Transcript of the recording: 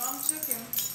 Mom took him.